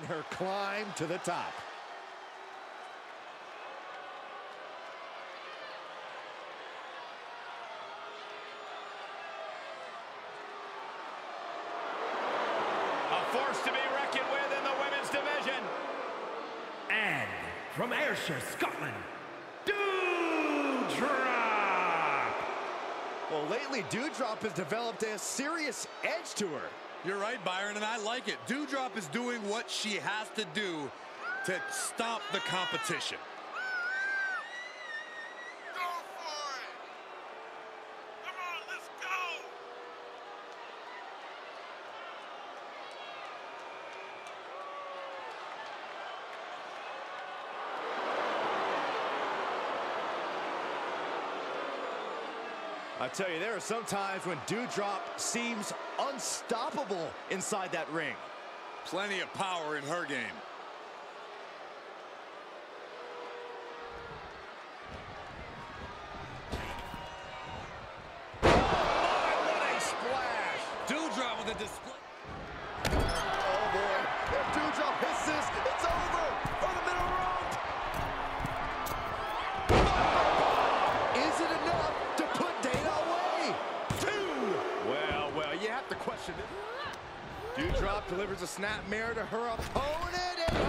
in her climb to the top. A force to be reckoned with in the women's division. And from Ayrshire, Scotland, Doudrop! Well, lately, Doudrop has developed a serious edge to her. You're right, Byron, and I like it. Doudrop is doing what she has to do to stop the competition. Go for it! Come on, let's go! I tell you, there are some times when Doudrop seems unstoppable inside that ring. Plenty of power in her game. Oh, what a splash! Doudrop with a display. Oh boy, if Doudrop hits this, it's over for the middle rope. Is it enough to put Dana away? Two. Well, well, you have to question it. Doudrop delivers a snapmare to her opponent, and oh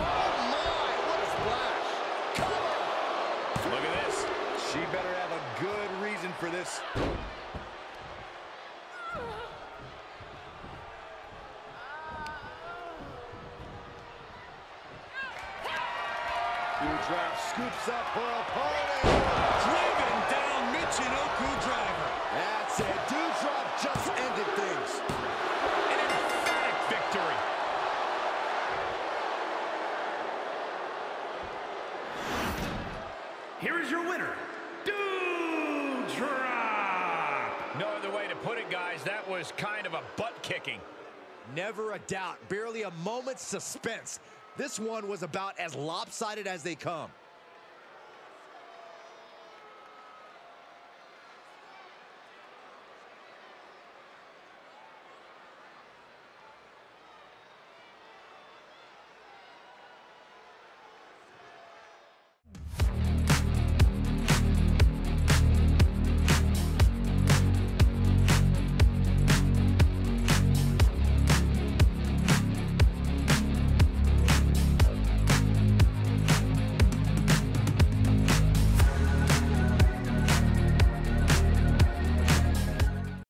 my, what a splash! Cover. Look at this. She better have a good reason for this. Doudrop scoops up her opponent. Driven down Michinoku driver. That's it. Doudrop Here is your winner, Doudrop! No other way to put it, guys. That was kind of a butt kicking. Never a doubt, barely a moment's suspense. This one was about as lopsided as they come.